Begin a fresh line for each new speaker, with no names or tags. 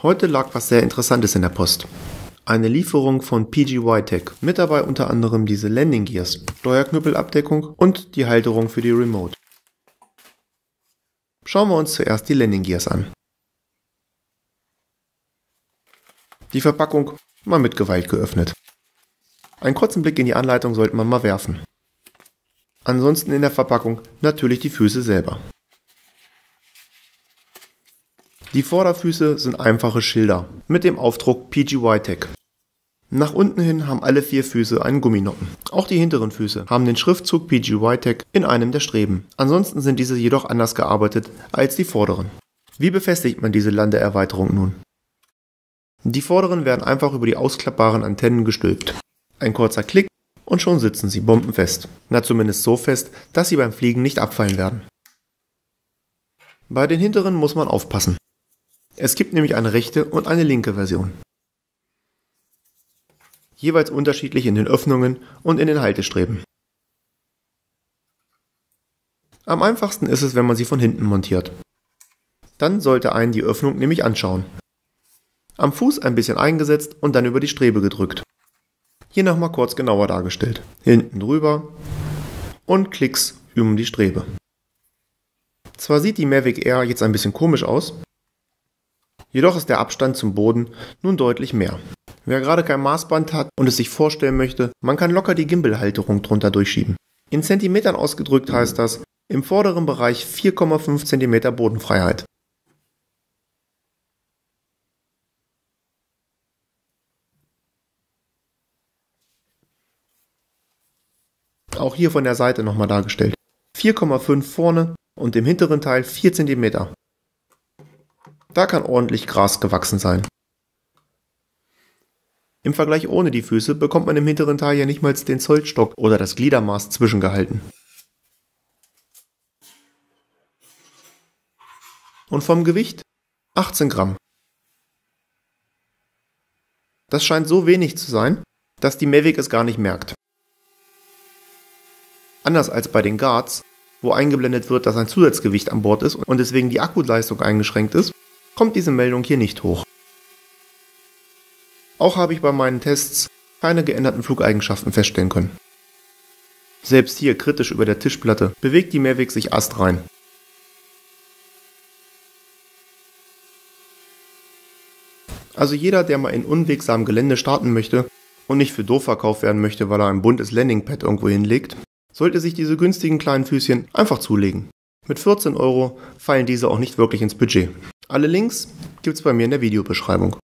Heute lag was sehr Interessantes in der Post. Eine Lieferung von PGY Tech. Mit dabei unter anderem diese Landing Gears, Steuerknüppelabdeckung und die Halterung für die Remote. Schauen wir uns zuerst die Landing Gears an. Die Verpackung mal mit Gewalt geöffnet. Einen kurzen Blick in die Anleitung sollte man mal werfen. Ansonsten in der Verpackung natürlich die Füße selber. Die Vorderfüße sind einfache Schilder mit dem Aufdruck PGY Tech. Nach unten hin haben alle vier Füße einen Gumminoppen. Auch die hinteren Füße haben den Schriftzug PGY Tech in einem der Streben. Ansonsten sind diese jedoch anders gearbeitet als die vorderen. Wie befestigt man diese Landeerweiterung nun? Die vorderen werden einfach über die ausklappbaren Antennen gestülpt. Ein kurzer Klick und schon sitzen sie bombenfest. Na zumindest so fest, dass sie beim Fliegen nicht abfallen werden. Bei den hinteren muss man aufpassen. Es gibt nämlich eine rechte und eine linke Version. Jeweils unterschiedlich in den Öffnungen und in den Haltestreben. Am einfachsten ist es, wenn man sie von hinten montiert. Dann sollte einen die Öffnung nämlich anschauen. Am Fuß ein bisschen eingesetzt und dann über die Strebe gedrückt. Hier nochmal kurz genauer dargestellt. Hinten drüber und Klicks um die Strebe. Zwar sieht die Mavic Air jetzt ein bisschen komisch aus, jedoch ist der Abstand zum Boden nun deutlich mehr. Wer gerade kein Maßband hat und es sich vorstellen möchte, man kann locker die Gimbal-Halterung drunter durchschieben. In Zentimetern ausgedrückt heißt das im vorderen Bereich 4,5 cm Bodenfreiheit. Auch hier von der Seite nochmal dargestellt. 4,5 vorne und im hinteren Teil 4 cm. Da kann ordentlich Gras gewachsen sein. Im Vergleich ohne die Füße bekommt man im hinteren Teil ja nicht mal den Zollstock oder das Gliedermaß zwischengehalten. Und vom Gewicht 18 Gramm. Das scheint so wenig zu sein, dass die Mavic es gar nicht merkt. Anders als bei den Guards, wo eingeblendet wird, dass ein Zusatzgewicht an Bord ist und deswegen die Akkuleistung eingeschränkt ist, kommt diese Meldung hier nicht hoch. Auch habe ich bei meinen Tests keine geänderten Flugeigenschaften feststellen können. Selbst hier kritisch über der Tischplatte bewegt die Mavic sich astrein. Also jeder, der mal in unwegsamem Gelände starten möchte und nicht für doof verkauft werden möchte, weil er ein buntes Landingpad irgendwo hinlegt, sollte sich diese günstigen kleinen Füßchen einfach zulegen. Mit 14 Euro fallen diese auch nicht wirklich ins Budget. Alle Links gibt's bei mir in der Videobeschreibung.